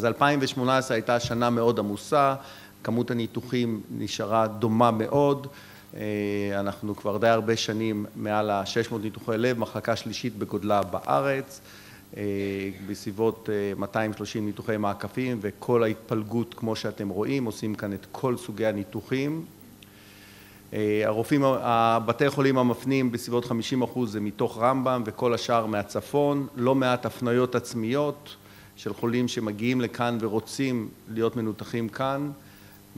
אז 2018 הייתה שנה מאוד עמוסה, כמות הניתוחים נשארה דומה מאוד, אנחנו כבר די הרבה שנים מעל ה-600 ניתוחי לב, מחלקה שלישית בגודלה בארץ, בסביבות 230 ניתוחי מעקפים וכל ההתפלגות כמו שאתם רואים, עושים כאן את כל סוגי הניתוחים. הרופאים, הבתי החולים המפנים בסביבות 50 אחוז זה מתוך רמב"ם וכל השאר מהצפון, לא מעט הפניות עצמיות של חולים שמגיעים לכאן ורוצים להיות מנותחים כאן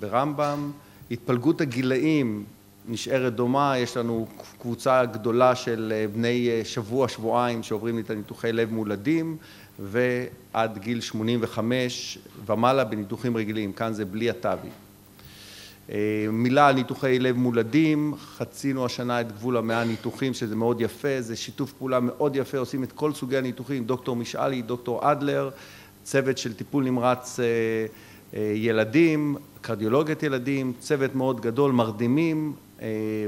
ברמב"ם. התפלגות הגילאים נשארת דומה, יש לנו קבוצה גדולה של בני שבוע שבועיים שעוברים את הניתוחי לב מולדים ועד גיל 85 ומעלה בניתוחים רגילים, כאן זה בלי הטאבי. מילה על ניתוחי לב מולדים, חצינו השנה את גבול המאה ניתוחים שזה מאוד יפה, זה שיתוף פעולה מאוד יפה, עושים את כל סוגי הניתוחים, דוקטור משאלי, דוקטור אדלר, צוות של טיפול נמרץ ילדים, קרדיולוגיית ילדים, צוות מאוד גדול, מרדימים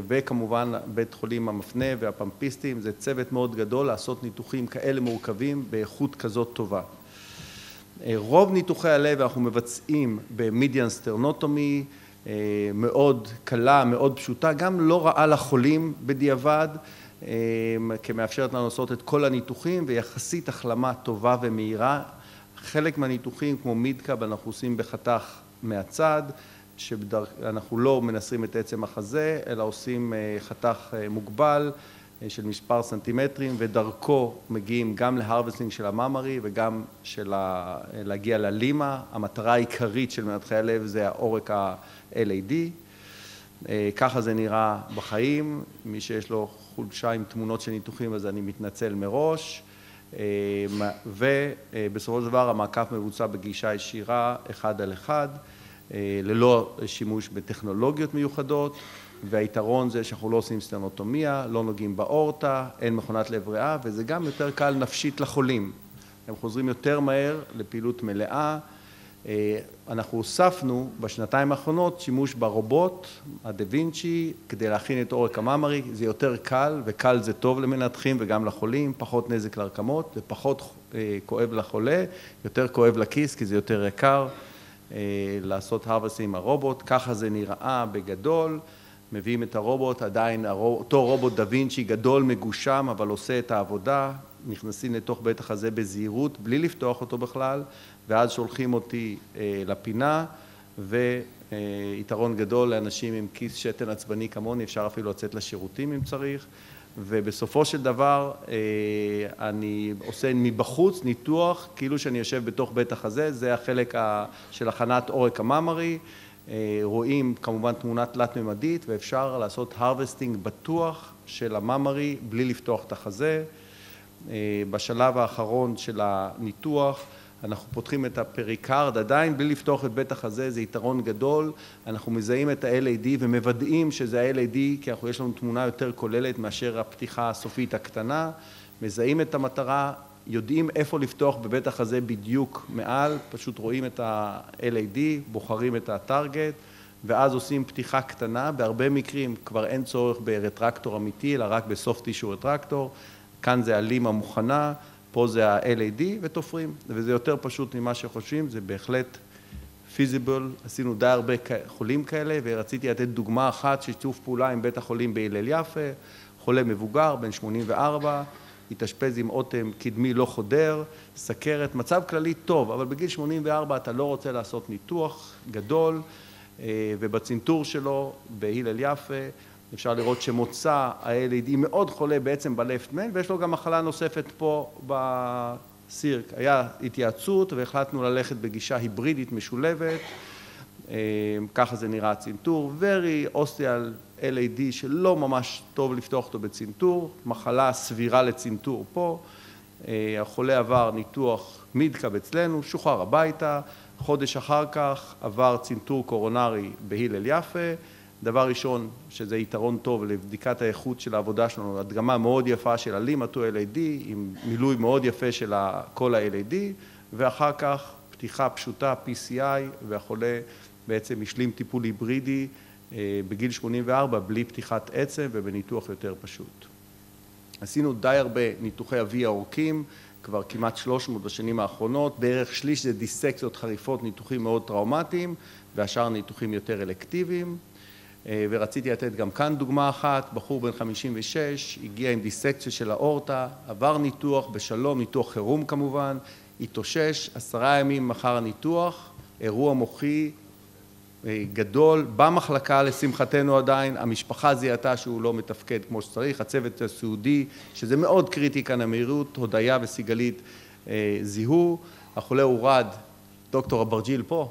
וכמובן בית חולים המפנה והפמפיסטים, זה צוות מאוד גדול לעשות ניתוחים כאלה מורכבים באיכות כזאת טובה. רוב ניתוחי הלב אנחנו מבצעים במדיאן סטרנוטומי, מאוד קלה, מאוד פשוטה, גם לא רעה לחולים בדיעבד, כי מאפשרת לנו לעשות את כל הניתוחים ויחסית החלמה טובה ומהירה. חלק מהניתוחים כמו מידקאפ אנחנו עושים בחתך מהצד, שאנחנו לא מנסרים את עצם החזה אלא עושים חתך מוגבל של מספר סנטימטרים ודרכו מגיעים גם להרווסטינג של הממרי וגם להגיע ללימה, המטרה העיקרית של מנתחי הלב זה העורק ה-LAD, ככה זה נראה בחיים, מי שיש לו חולשה עם תמונות של ניתוחים אז אני מתנצל מראש. ובסופו של דבר המעקף מבוצע בגישה ישירה אחד על אחד ללא שימוש בטכנולוגיות מיוחדות והיתרון זה שאנחנו לא עושים סטרנוטומיה, לא נוגעים באורטה, אין מכונת לב ריאה וזה גם יותר קל נפשית לחולים, הם חוזרים יותר מהר לפעילות מלאה, אנחנו הוספנו בשנתיים האחרונות שימוש ברובוט הדה וינצ'י כדי להכין את עורק הממרי, זה יותר קל וקל זה טוב למנתחים וגם לחולים, פחות נזק לרקמות, זה פחות כואב לחולה, יותר כואב לכיס כי זה יותר יקר לעשות harvesting עם הרובוט, ככה זה נראה בגדול, מביאים את הרובוט, עדיין אותו רובוט דה וינצ'י גדול מגושם אבל עושה את העבודה, נכנסים לתוך בית החזה בזהירות בלי לפתוח אותו בכלל ואז שולחים אותי לפינה ויתרון גדול לאנשים עם כיס שתן עצבני כמוני, אפשר אפילו לצאת לשירותים אם צריך. ובסופו של דבר אני עושה מבחוץ ניתוח כאילו שאני יושב בתוך בית החזה, זה החלק של הכנת עורק הממרי, רואים כמובן תמונה תלת ממדית ואפשר לעשות הרווסטינג בטוח של הממרי בלי לפתוח את החזה, בשלב האחרון של הניתוח אנחנו פותחים את הפריקארד עדיין בלי לפתוח את בית החזה, זה יתרון גדול, אנחנו מזהים את ה-LAD ומוודאים שזה ה-LAD כי יש לנו תמונה יותר כוללת מאשר הפתיחה הסופית הקטנה, מזהים את המטרה, יודעים איפה לפתוח בבית החזה בדיוק מעל, פשוט רואים את ה-LAD, בוחרים את ה target ואז עושים פתיחה קטנה, בהרבה מקרים כבר אין צורך ב retractor אמיתי אלא רק ב soft tissue retractor, כאן זה הלימה מוכנה, פה זה ה-LAD ותופרים. וזה יותר פשוט ממה שחושבים, זה בהחלט פיזיבל, עשינו די הרבה חולים כאלה ורציתי לתת דוגמה אחת שיתוף פעולה עם בית החולים בהלל יפה, חולה מבוגר בן 84, התאשפז עם אוטם קדמי לא חודר, סכרת, מצב כללי טוב אבל בגיל 84 אתה לא רוצה לעשות ניתוח גדול ובצנתור שלו בהלל יפה אפשר לראות שמוצא ה-LAD מאוד חולה בעצם main ויש לו גם מחלה נוספת פה בסירק, היה התייעצות והחלטנו ללכת בגישה היברידית משולבת, ככה זה נראה הצנתור, very ostial LAD שלא ממש טוב לפתוח אותו בצנתור, מחלה סבירה לצנתור פה, החולה עבר ניתוח מידקאפ אצלנו, שוחרר הביתה, חודש אחר כך עבר צנתור קורונרי בהלל יפה, דבר ראשון שזה יתרון טוב לבדיקת האיכות של העבודה שלנו, הדגמה מאוד יפה של הלימה-2-LAD עם מילוי מאוד יפה של כל ה-LAD ואחר כך פתיחה פשוטה PCI והחולה בעצם השלים טיפול היברידי בגיל 84 בלי פתיחת עצם ובניתוח יותר פשוט. עשינו די הרבה ניתוחי ה-V האורכים, כבר כמעט 300 בשנים האחרונות, בערך שליש זה דיסקציות חריפות, ניתוחים מאוד טראומטיים, והשאר ניתוחים יותר אלקטיביים. ורציתי לתת גם כאן דוגמה אחת, בחור בן 56, הגיע עם דיסקציה של האורטה, עבר ניתוח בשלום, ניתוח חירום כמובן, התאושש, עשרה ימים אחר הניתוח, אירוע מוחי גדול, במחלקה לשמחתנו עדיין, המשפחה זיהתה שהוא לא מתפקד כמו שצריך, הצוות הסיעודי, שזה מאוד קריטי כאן המהירות, הודיה וסיגלית זיהו, החולה הורד, דוקטור אברג'יל פה,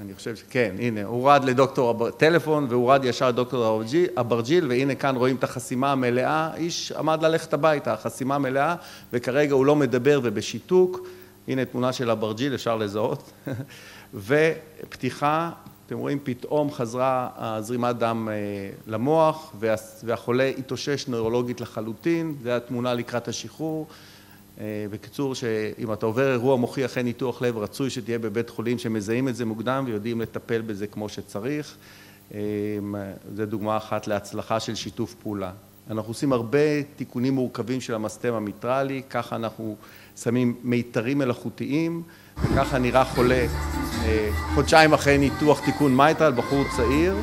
אני חושב שכן, הנה, הורד לדוקטור, טלפון והורד ישר לדוקטור אברג'יל, והנה כאן רואים את החסימה המלאה, איש עמד ללכת הביתה, החסימה מלאה, וכרגע הוא לא מדבר ובשיתוק, הנה תמונה של אברג'יל, אפשר לזהות, ופתיחה, אתם רואים פתאום חזרה הזרימת דם למוח, והחולה התאושש נוירולוגית לחלוטין, זו התמונה לקראת השחרור. בקיצור, שאם אתה עובר אירוע מוחי אחרי ניתוח לב, רצוי שתהיה בבית חולים שמזהים את זה מוקדם ויודעים לטפל בזה כמו שצריך. זו דוגמה אחת להצלחה של שיתוף פעולה. אנחנו עושים הרבה תיקונים מורכבים של המסתם המיטרלי, ככה אנחנו שמים מיתרים מלאכותיים, וככה נראה חולה חודשיים אחרי ניתוח תיקון מיטרל, בחור צעיר,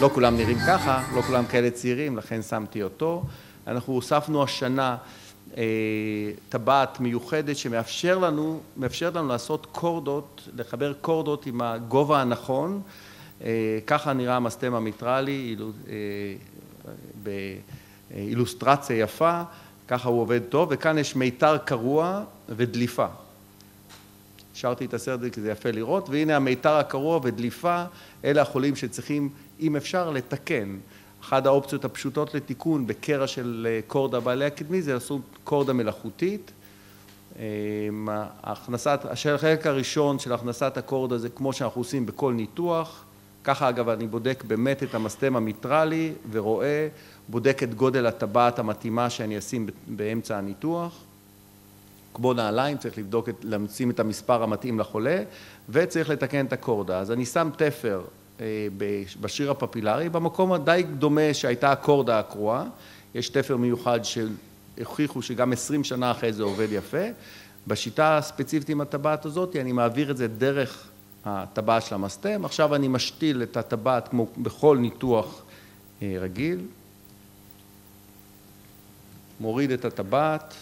לא כולם נראים ככה, לא כולם כאלה צעירים, לכן שמתי אותו. אנחנו הוספנו השנה טבעת מיוחדת שמאפשר לנו, מאפשרת לנו לעשות קורדות, לחבר קורדות עם הגובה הנכון, ככה נראה המסתם המיטרלי באילוסטרציה יפה, ככה הוא עובד טוב, וכאן יש מיתר קרוע ודליפה. השארתי את הסרט כי זה יפה לראות, והנה המיתר הקרוע ודליפה, אלה החולים שצריכים, אם אפשר, לתקן. אחת האופציות הפשוטות לתיקון בקרע של קורדה בעלי הקדמי זה לעשות קורדה מלאכותית. הכנסת, החלק הראשון של הכנסת הקורדה זה כמו שאנחנו עושים בכל ניתוח, ככה אגב אני בודק באמת את המסתם המיטרלי ורואה, בודק את גודל הטבעת המתאימה שאני אשים באמצע הניתוח. כמו נעליים צריך לבדוק, לשים את המספר המתאים לחולה וצריך לתקן את הקורדה. אז אני שם תפר בשריר הפפילרי, במקום הדי דומה שהייתה הקורדה הקרועה, יש תפר מיוחד שהוכיחו שגם עשרים שנה אחרי זה עובד יפה. בשיטה הספציפית עם הטבעת הזאת, אני מעביר את זה דרך הטבעת של המסתם, עכשיו אני משתיל את הטבעת כמו בכל ניתוח רגיל, מוריד את הטבעת,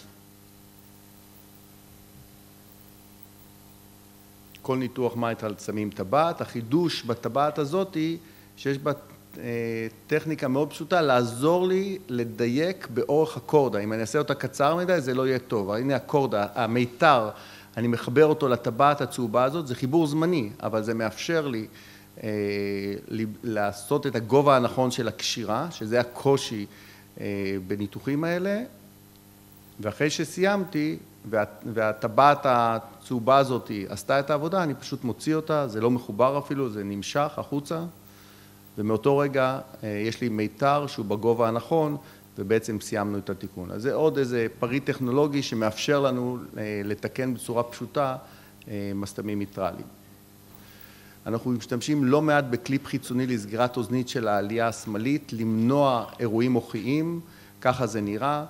כל ניתוח מיטרל שמים טבעת, החידוש בטבעת הזאת היא שיש בה טכניקה מאוד פשוטה לעזור לי לדייק באורך הקורדה, אם אני אעשה אותה קצר מדי זה לא יהיה טוב, הנה הקורדה, המיתר, אני מחבר אותו לטבעת הצהובה הזאת, זה חיבור זמני, אבל זה מאפשר לי לעשות את הגובה הנכון של הקשירה, שזה הקושי בניתוחים האלה, ואחרי שסיימתי והטבעת הצהובה הזאת עשתה את העבודה, אני פשוט מוציא אותה, זה לא מחובר אפילו, זה נמשך החוצה, ומאותו רגע יש לי מיתר שהוא בגובה הנכון, ובעצם סיימנו את התיקון. אז זה עוד איזה פריט טכנולוגי שמאפשר לנו לתקן בצורה פשוטה מסתמים מיטרליים. אנחנו משתמשים לא מעט בקליפ חיצוני לסגירת אוזנית של העלייה השמאלית, למנוע אירועים מוחיים, ככה זה נראה.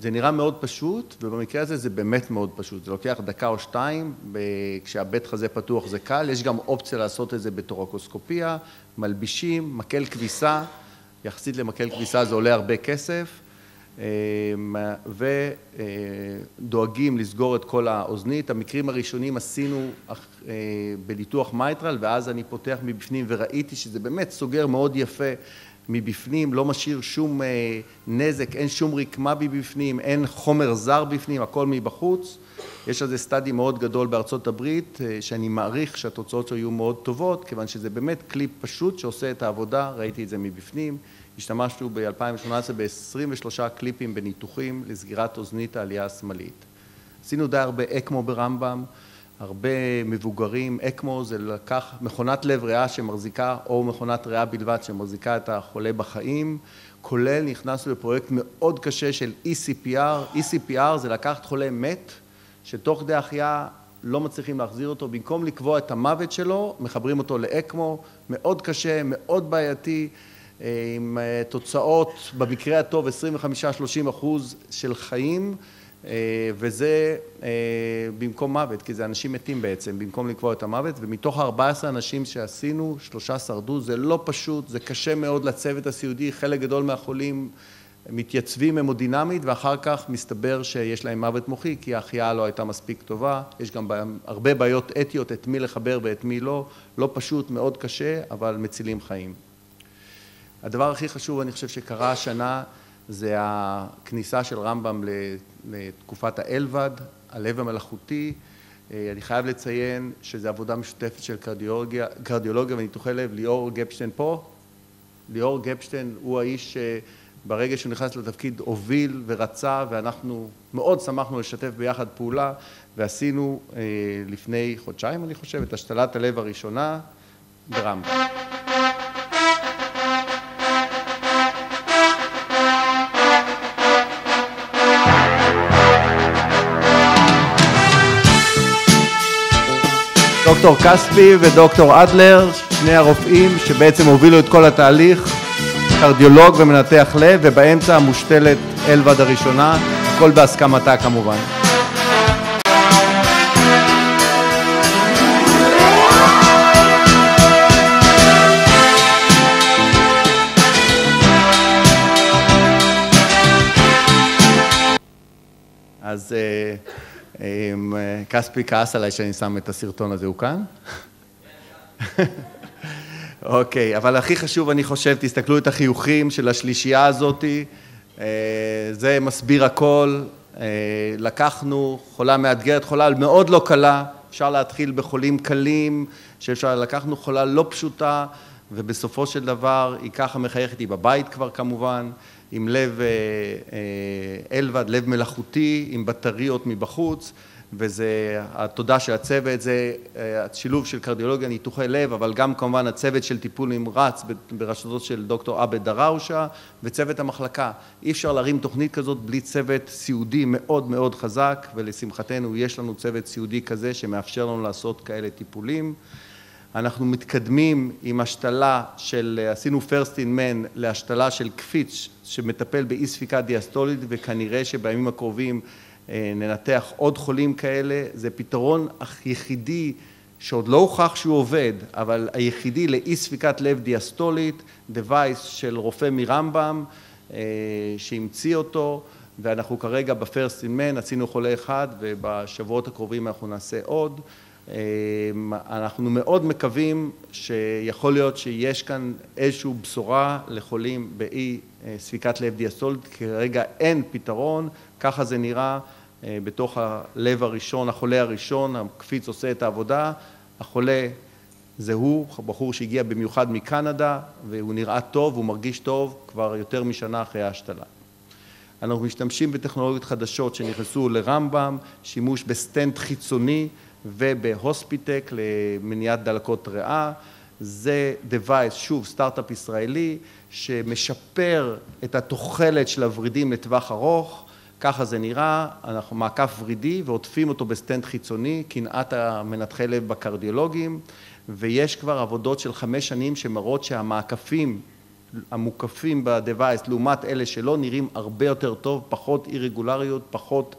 זה נראה מאוד פשוט, ובמקרה הזה זה באמת מאוד פשוט. זה לוקח דקה או שתיים, כשהבית חזה פתוח זה קל, יש גם אופציה לעשות את זה בתורקוסקופיה, מלבישים, מקל כביסה, יחסית למקל כביסה זה עולה הרבה כסף, ודואגים לסגור את כל האוזנית. המקרים הראשונים עשינו בניתוח מיטרל, ואז אני פותח מבפנים וראיתי שזה באמת סוגר מאוד יפה מבפנים, לא משאיר שום נזק, אין שום רקמה מבפנים, אין חומר זר בפנים, הכל מבחוץ. יש על זה סטאדי מאוד גדול בארצות הברית, שאני מעריך שהתוצאות שלו יהיו מאוד טובות, כיוון שזה באמת כלי פשוט שעושה את העבודה, ראיתי את זה מבפנים. השתמשנו ב-2018 ב-23 קליפים בניתוחים לסגירת אוזנית העלייה השמאלית. עשינו די הרבה אקמו ברמב"ם, הרבה מבוגרים, אקמו זה לקח מכונת לב ריאה שמחזיקה, או מכונת ריאה בלבד שמחזיקה את החולה בחיים, כולל נכנסנו לפרויקט מאוד קשה של ECPR, ECPR זה לקחת חולה מת, שתוך כדי החייאה לא מצליחים להחזיר אותו, במקום לקבוע את המוות שלו, מחברים אותו לאקמו, מאוד קשה, מאוד בעייתי, עם תוצאות במקרה הטוב 25-30 אחוז של חיים, וזה במקום מוות, כי זה אנשים מתים בעצם, במקום לקבוע את המוות, ומתוך 14 אנשים שעשינו, שלושה שרדו, זה לא פשוט, זה קשה מאוד לצוות הסיעודי, חלק גדול מהחולים מתייצבים המודינמית ואחר כך מסתבר שיש להם מוות מוחי כי ההחייאה לא הייתה מספיק טובה, יש גם הרבה בעיות אתיות את מי לחבר ואת מי לא, לא פשוט, מאוד קשה, אבל מצילים חיים. הדבר הכי חשוב אני חושב שקרה השנה זה הכניסה של רמב"ם לתקופת האלבד, הלב המלאכותי, אני חייב לציין שזו עבודה משותפת של קרדיולוגיה, קרדיולוגיה וניתוחי לב, ליאור גפשטיין פה, ליאור גפשטיין הוא האיש ברגע שהוא נכנס לתפקיד הוביל ורצה ואנחנו מאוד שמחנו לשתף ביחד פעולה ועשינו לפני חודשיים אני חושב את השתלת הלב הראשונה ברמב"ם. דוקטור כספי ודוקטור אדלר, שני הרופאים שבעצם הובילו את כל התהליך קרדיולוג ומנתח לב ובאמצע מושתלת אלבד הראשונה, הכל בהסכמתה כמובן. אז כספי כעס עליי שאני שם את הסרטון הזה, הוא כאן? אוקיי, אבל הכי חשוב אני חושב, תסתכלו את החיוכים של השלישייה הזאתי, זה מסביר הכל, לקחנו חולה מאתגרת, חולה מאוד לא קלה, אפשר להתחיל בחולים קלים, שאפשר, לקחנו חולה לא פשוטה ובסופו של דבר היא ככה מחייכת, היא בבית כבר כמובן, עם לב אלבד, לב מלאכותי, עם בטריות מבחוץ וזה התודה של הצוות, זה השילוב של קרדיולוגיה, ניתוחי לב, אבל גם כמובן הצוות של טיפול נמרץ בראשותו של דוקטור עבד דראושה וצוות המחלקה. אי אפשר להרים תוכנית כזאת בלי צוות סיעודי מאוד מאוד חזק ולשמחתנו יש לנו צוות סיעודי כזה שמאפשר לנו לעשות כאלה טיפולים. אנחנו מתקדמים עם השתלה של, עשינו first in man להשתלה של קפיץ שמטפל באי ספיקה דיאסטולית וכנראה שבימים הקרובים ננתח עוד חולים כאלה, זה פתרון יחידי שעוד לא הוכח שהוא עובד, אבל היחידי לאי ספיקת לב דיאסטולית, device של רופא מרמב"ם שהמציא אותו ואנחנו כרגע ב-first in man, עשינו חולה אחד ובשבועות הקרובים אנחנו נעשה עוד. אנחנו מאוד מקווים שיכול להיות שיש כאן איזושהי בשורה לחולים באי ספיקת לב דיאסטולית, כרגע אין פתרון, ככה זה נראה בתוך הלב הראשון, החולה הראשון, הקפיץ עושה את העבודה, החולה זה הוא, בחור שהגיע במיוחד מקנדה והוא נראה טוב, הוא מרגיש טוב כבר יותר משנה אחרי ההשתלה. אנחנו משתמשים בטכנולוגיות חדשות שנכנסו לרמב"ם, שימוש בסטנט חיצוני ובהוספיטק למניעת דלקות ריאה, זה device, שוב סטארט-אפ ישראלי שמשפר את התוחלת של הוורידים לטווח ארוך, ככה זה נראה, אנחנו מעקף ורידי ועוטפים אותו בסטנט חיצוני, קנאת המנתחי לב בקרדיולוגים ויש כבר עבודות של חמש שנים שמראות שהמעקפים המוקפים ב-device לעומת אלה שלא נראים הרבה יותר טוב, פחות אירגולריות, פחות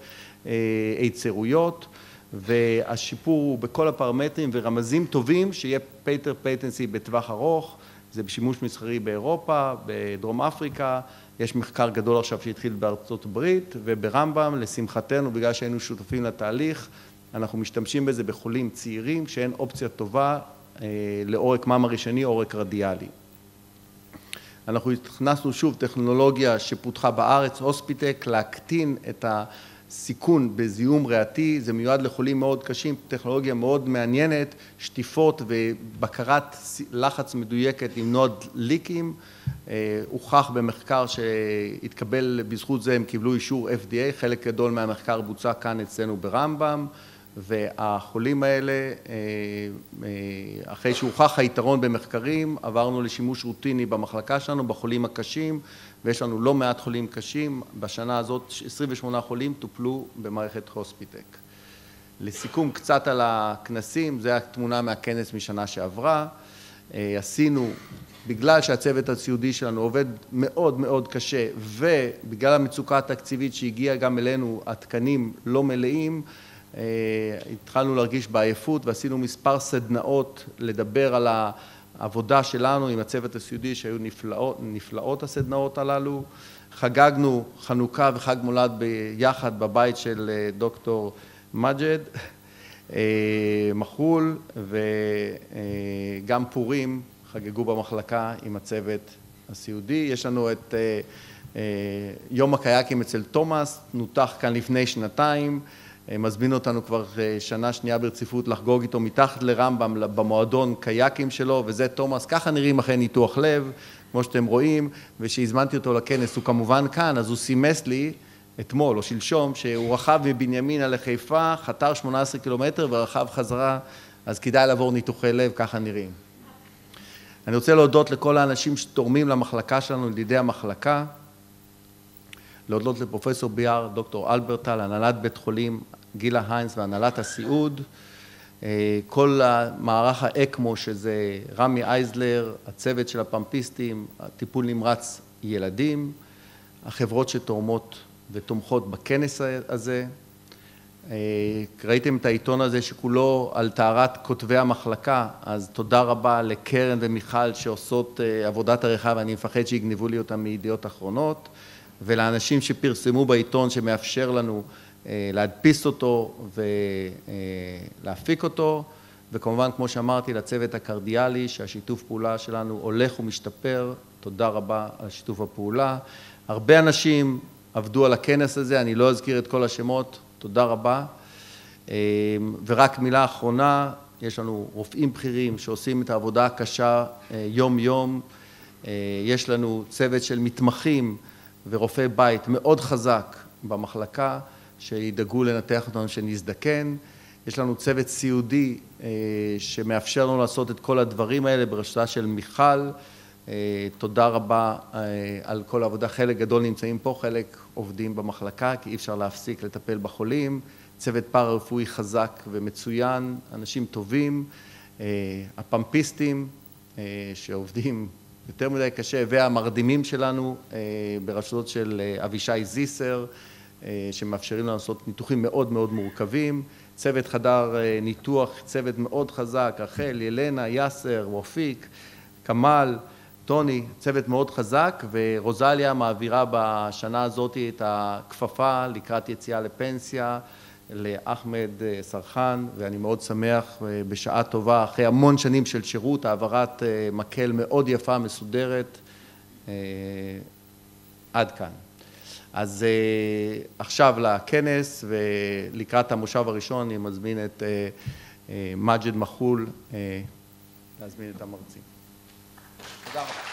היצרויות והשיפור הוא בכל הפרמטרים ורמזים טובים שיהיה better patency בטווח ארוך, זה בשימוש מסחרי באירופה, בדרום אפריקה, יש מחקר גדול עכשיו שהתחיל בארצות הברית וברמב"ם, לשמחתנו בגלל שהיינו שותפים לתהליך, אנחנו משתמשים בזה בחולים צעירים שאין אופציה טובה לעורק ממרי שני, עורק רדיאלי. אנחנו הכנסנו שוב טכנולוגיה שפותחה בארץ, הוספיטק, להקטין את הסיכון בזיהום ריאתי, זה מיועד לחולים מאוד קשים, טכנולוגיה מאוד מעניינת, שטיפות ובקרת לחץ מדויקת למנוע ליקים, הוכח במחקר שהתקבל בזכות זה, הם קיבלו אישור FDA, חלק גדול מהמחקר בוצע כאן אצלנו ברמב"ם והחולים האלה, אחרי שהוכח היתרון במחקרים, עברנו לשימוש רוטיני במחלקה שלנו, בחולים הקשים ויש לנו לא מעט חולים קשים, בשנה הזאת 28 חולים טופלו במערכת הוספיטק. לסיכום קצת על הכנסים, זו התמונה מהכנס משנה שעברה, עשינו, בגלל שהצוות הסיעודי שלנו עובד מאוד מאוד קשה ובגלל המצוקה התקציבית שהגיעה גם אלינו, התקנים לא מלאים, התחלנו להרגיש בעייפות ועשינו מספר סדנאות לדבר על העבודה שלנו עם הצוות הסיעודי שהיו נפלאות, נפלאות הסדנאות הללו. חגגנו חנוכה וחג מולד ביחד בבית של דוקטור מג'ד מחול וגם פורים חגגו במחלקה עם הצוות הסיעודי. יש לנו את יום הקייקים אצל תומאס, נותח כאן לפני שנתיים, מזמין אותנו כבר שנה שנייה ברציפות לחגוג איתו מתחת לרמב"ם במועדון קייקים שלו וזה תומאס, ככה נראים אחרי ניתוח לב, כמו שאתם רואים, ושהזמנתי אותו לכנס. הוא כמובן כאן, אז הוא סימס לי אתמול או שלשום שהוא רכב מבנימינה לחיפה, חתר 18 קילומטר ורכב חזרה, אז כדאי לעבור ניתוחי לב, ככה נראים. אני רוצה להודות לכל האנשים שתורמים למחלקה שלנו, לידידי המחלקה, להודות לפרופסור ביאר, דוקטור אלברטל, הנהלת בית חולים גילה היינס והנהלת הסיעוד, כל המערך האקמו שזה רמי אייזלר, הצוות של הפמפיסטים, הטיפול נמרץ ילדים, החברות שתורמות ותומכות בכנס הזה. ראיתם את העיתון הזה שכולו על טהרת כותבי המחלקה, אז תודה רבה לקרן ומיכל שעושות עבודת עריכה ואני מפחד שיגנבו לי אותם מידיעות אחרונות ולאנשים שפרסמו בעיתון שמאפשר לנו להדפיס אותו ולהפיק אותו וכמובן כמו שאמרתי לצוות הקרדיאלי שהשיתוף פעולה שלנו הולך ומשתפר, תודה רבה על שיתוף הפעולה. הרבה אנשים עבדו על הכנס הזה, אני לא אזכיר את כל השמות, תודה רבה. ורק מילה אחרונה, יש לנו רופאים בכירים שעושים את העבודה הקשה יום יום, יש לנו צוות של מתמחים ורופאי בית מאוד חזק במחלקה שידאגו לנתח אותנו שנזדקן, יש לנו צוות סיעודי שמאפשר לנו לעשות את כל הדברים האלה בראשותה של מיכל, תודה רבה על כל העבודה, חלק גדול נמצאים פה, חלק עובדים במחלקה כי אי אפשר להפסיק לטפל בחולים, צוות פארה-רפואי חזק ומצוין, אנשים טובים, הפמפיסטים שעובדים יותר מדי קשה והמרדימים שלנו בראשותו של אבישי זיסר שמאפשרים לנו לעשות ניתוחים מאוד מאוד מורכבים, צוות חדר ניתוח, צוות מאוד חזק, רחל, ילנה, יאסר, וופיק, כמאל, טוני, צוות מאוד חזק ורוזליה מעבירה בשנה הזאת את הכפפה לקראת יציאה לפנסיה לאחמד סרחן ואני מאוד שמח בשעה טובה אחרי המון שנים של שירות, העברת מקל מאוד יפה, מסודרת, עד כאן. אז עכשיו לכנס ולקראת המושב הראשון אני מזמין את מג'ד מחול להזמין את המרצים. תודה רבה.